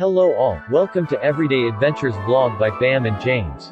Hello all, welcome to Everyday Adventures vlog by Bam and James.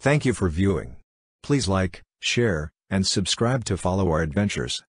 Thank you for viewing. Please like, share, and subscribe to follow our adventures.